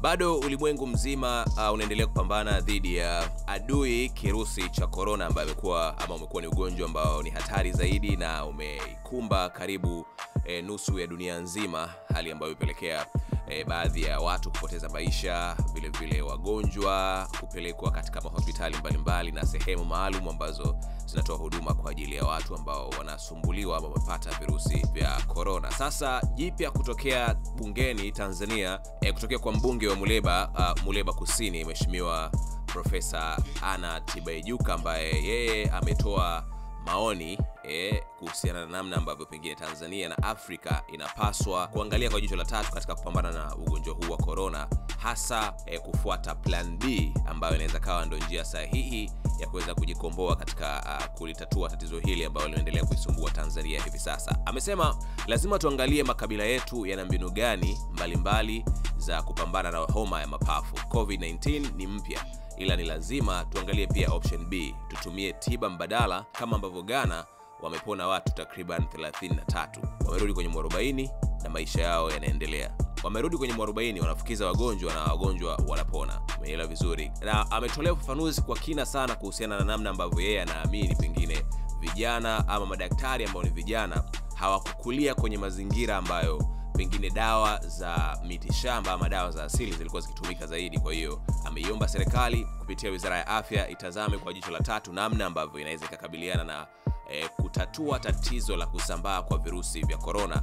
Bado ulimwengu mzima uh, unaendelea kupambana dhidi ya adui kirusi cha korona ambayo amekuwa ama umekuwa ni ugonjwa ambao ni hatari zaidi na umeikumba karibu e, nusu ya dunia nzima, hali ambayo imepelekea e, baadhi ya watu kupoteza maisha, vilevile vile wagonjwa kupelekwa katika mahospitali mbalimbali na sehemu maalum ambazo zinatoa huduma kwa ajili ya watu ambao wanasumbuliwa ama wamepata virusi vya korona. Sasa jipya kutokea bungeni Tanzania, e, kutokea kwa mbunge wa Muleba, uh, Muleba Kusini, Mheshimiwa Profesa Anna Tibaijuka ambaye yeye ametoa maoni eh, kuhusiana na namna ambavyo pengine Tanzania na Afrika inapaswa kuangalia kwa jicho la tatu katika kupambana na ugonjwa huu wa korona, hasa eh, kufuata plan B ambayo inaweza kawa ndio njia sahihi ya kuweza kujikomboa katika uh, kulitatua tatizo hili ambalo linaendelea kuisumbua Tanzania hivi sasa. Amesema lazima tuangalie makabila yetu yana mbinu gani mbalimbali za kupambana na homa ya mapafu. COVID-19 ni mpya ila ni lazima tuangalie pia option B, tutumie tiba mbadala kama ambavyo Ghana wamepona watu takriban 33 wamerudi kwenye mwarobaini na maisha yao yanaendelea. Wamerudi kwenye mwarobaini, wanafukiza wagonjwa na wagonjwa wanapona. Umeelewa vizuri? Na ametolea ufafanuzi kwa kina sana kuhusiana na namna ambavyo yeye anaamini pengine vijana ama madaktari ambao ni vijana hawakukulia kwenye mazingira ambayo pengine dawa za mitishamba ama dawa za asili zilikuwa zikitumika zaidi. Kwa hiyo ameiomba serikali kupitia wizara ya afya itazame kwa jicho la tatu namna ambavyo inaweza ikakabiliana na eh, kutatua tatizo la kusambaa kwa virusi vya korona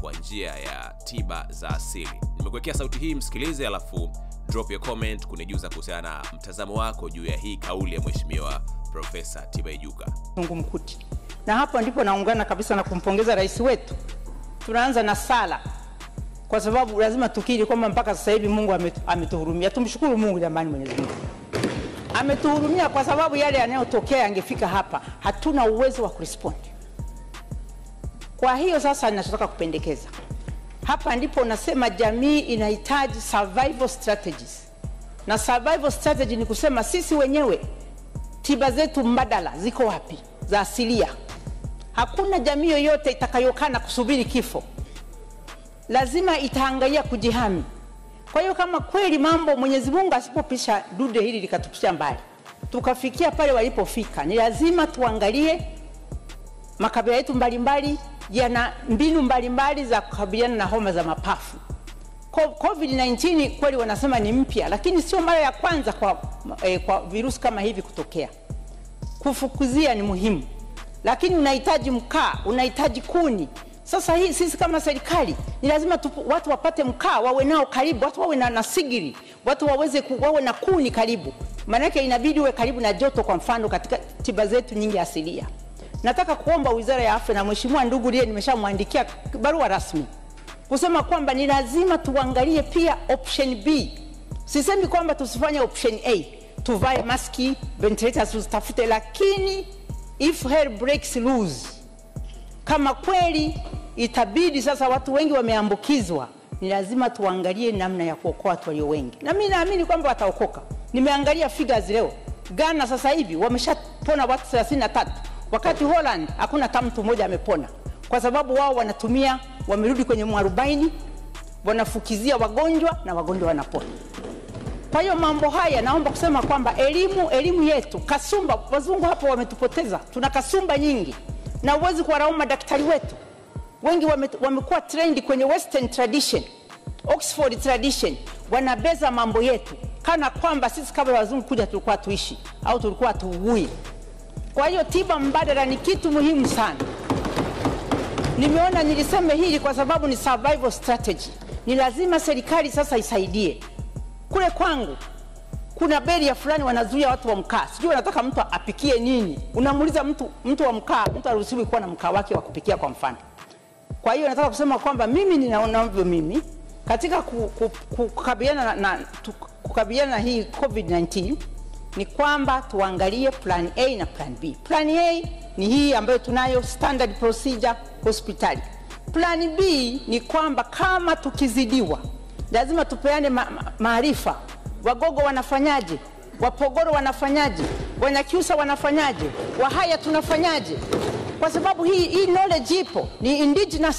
kwa njia ya tiba za asili. Nimekuwekea sauti hii, msikilize, alafu drop your comment kunijuza kuhusiana na mtazamo wako juu ya hii kauli ya Mheshimiwa Profesa Tibaijuka. Mkuti. Na hapo ndipo naungana kabisa na kumpongeza rais wetu. Tunaanza na sala, kwa sababu lazima tukiri kwamba mpaka sasa hivi Mungu ametu- ametuhurumia. Tumshukuru Mungu jamani, Mwenyezi Mungu ametuhurumia, kwa sababu yale yanayotokea yangefika hapa, hatuna uwezo wa kurespond. Kwa hiyo sasa, ninachotaka kupendekeza hapa ndipo nasema jamii inahitaji survival strategies, na survival strategy ni kusema sisi wenyewe tiba zetu mbadala ziko wapi za asilia. Hakuna jamii yoyote itakayokana na kusubiri kifo, lazima itaangalia kujihami. Kwa hiyo kama kweli mambo, Mwenyezi Mungu asipopisha dude hili likatupisha mbali, tukafikia pale walipofika, ni lazima tuangalie makabila yetu mbalimbali yana mbinu mbalimbali za kukabiliana na homa za mapafu. COVID-19 kweli wanasema ni mpya, lakini sio mara ya kwanza kwa, eh, kwa virusi kama hivi kutokea. Kufukuzia ni muhimu, lakini unahitaji mkaa, unahitaji kuni. Sasa hii sisi kama serikali ni lazima tupu, watu wapate mkaa, wawe nao karibu, watu wawe na, nasigiri, watu waweze ku, wawe na kuni karibu, maanake inabidi uwe karibu na joto. Kwa mfano katika tiba zetu nyingi asilia, nataka kuomba Wizara ya Afya na Mheshimiwa ndugu liye nimeshamwandikia barua rasmi kusema kwamba ni lazima tuangalie pia option B. Sisemi kwamba tusifanye option A, tuvae maski, ventilators tuzitafute, lakini if hell breaks loose, kama kweli itabidi sasa watu wengi wameambukizwa, ni lazima tuangalie namna ya kuokoa watu walio wengi, na mimi naamini kwamba wataokoka. Nimeangalia figures leo, Ghana sasa hivi wameshapona watu 33 wakati Holland hakuna hata mtu mmoja amepona, kwa sababu wao wanatumia, wamerudi kwenye mwarobaini, wanafukizia wagonjwa na wagonjwa wanapona. Kwa hiyo mambo haya naomba kusema kwamba elimu elimu yetu kasumba, wazungu hapo wametupoteza, tuna kasumba nyingi, na uwezi kuwalaumu madaktari wetu wengi wame, wamekuwa trendi kwenye western tradition, Oxford tradition, wanabeza mambo yetu kana kwamba sisi kabla wazungu kuja tulikuwa tuishi au tulikuwa tuugui. Kwa hiyo tiba mbadala ni kitu muhimu sana. Nimeona niliseme hili kwa sababu ni survival strategy. Ni lazima serikali sasa isaidie. Kule kwangu kuna beria fulani wanazuia watu wa mkaa, sijui wanataka mtu apikie nini. Unamuuliza mtu, mtu wa mkaa, mtu aruhusiwi kuwa na mkaa wake wa kupikia kwa mfano. Kwa hiyo nataka kusema kwamba mimi ninaona hivyo mimi katika ku- ku- ku- kukabiliana na, na, kukabiliana na hii COVID-19 ni kwamba tuangalie plan A na plan B. Plan A ni hii ambayo tunayo standard procedure hospitali. Plan B ni kwamba kama tukizidiwa, lazima tupeane ma- ma- maarifa. Wagogo wanafanyaje? Wapogoro wanafanyaje? Wanyakyusa wanafanyaje? Wahaya tunafanyaje? Kwa sababu hii, hii knowledge ipo, ni indigenous